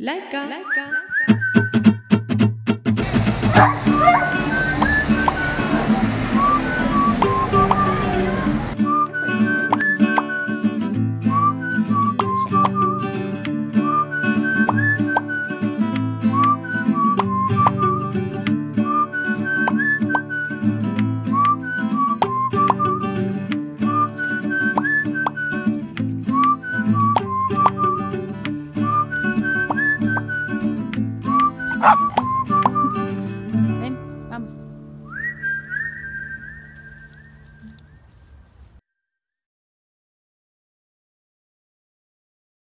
Laika. Ven, vamos.